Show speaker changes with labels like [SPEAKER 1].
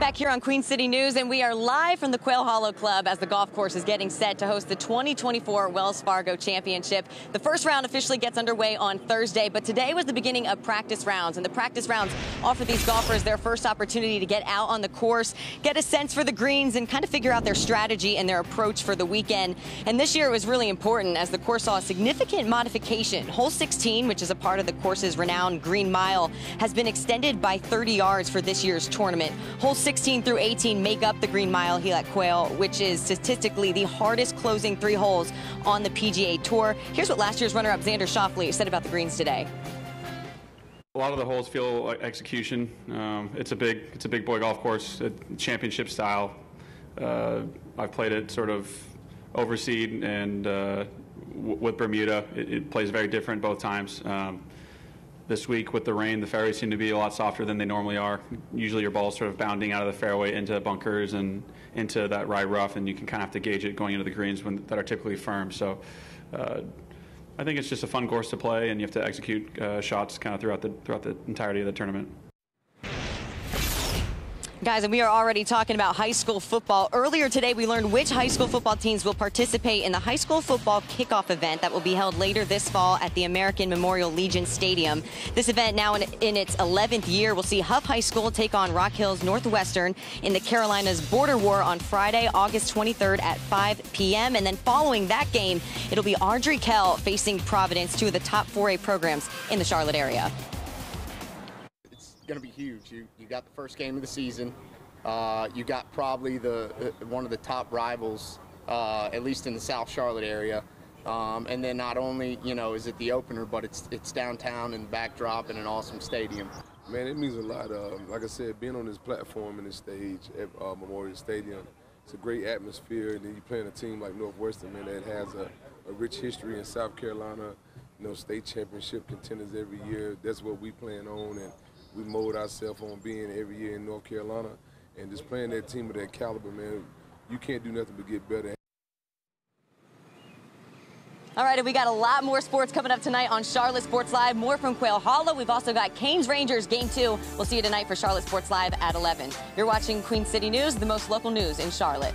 [SPEAKER 1] Back here on Queen City News, and we are live from the Quail Hollow Club as the golf course is getting set to host the 2024 Wells Fargo Championship. The first round officially gets underway on Thursday, but today was the beginning of practice rounds, and the practice rounds offer these golfers their first opportunity to get out on the course, get a sense for the greens, and kind of figure out their strategy and their approach for the weekend. And this year it was really important as the course saw a significant modification. Hole 16, which is a part of the course's renowned Green Mile, has been extended by 30 yards for this year's tournament. Hole 16 through 18 make up the Green Mile at Quail, which is statistically the hardest closing three holes on the PGA Tour. Here's what last year's runner-up Xander Schauffele said about the greens today.
[SPEAKER 2] A lot of the holes feel like execution. Um, it's a big, it's a big boy golf course, championship style. Uh, I've played it sort of overseed and uh, with Bermuda. It, it, plays very different both times. Um, this week with the rain, the fairways seem to be a lot softer than they normally are. Usually your ball's sort of bounding out of the fairway into bunkers and into that rye rough, and you can kind of have to gauge it going into the greens when, that are typically firm. So uh, I think it's just a fun course to play, and you have to execute uh, shots kind of throughout the, throughout the entirety of the tournament.
[SPEAKER 1] Guys, and we are already talking about high school football. Earlier today, we learned which high school football teams will participate in the high school football kickoff event that will be held later this fall at the American Memorial Legion Stadium. This event, now in, in its 11th year, will see Hough High School take on Rock Hill's Northwestern in the Carolinas Border War on Friday, August 23rd at 5 p.m. And then following that game, it'll be Ardrey Kell facing Providence, two of the top 4A programs in the Charlotte area
[SPEAKER 3] going to be huge. You you got the first game of the season. Uh, you got probably the uh, one of the top rivals, uh, at least in the South Charlotte area. Um, and then not only you know is it the opener, but it's it's downtown and backdrop and an awesome stadium.
[SPEAKER 4] Man, it means a lot. Uh, like I said, being on this platform and this stage at uh, Memorial Stadium, it's a great atmosphere. And then you playing a team like Northwestern, man, that has a, a rich history in South Carolina. You know, state championship contenders every year. That's what we plan on, and we mold ourselves on being every year in North Carolina. And just playing that team of that caliber, man, you can't do nothing but get better.
[SPEAKER 1] All right, and we got a lot more sports coming up tonight on Charlotte Sports Live. More from Quail Hollow. We've also got Canes Rangers Game 2. We'll see you tonight for Charlotte Sports Live at 11. You're watching Queen City News, the most local news in Charlotte.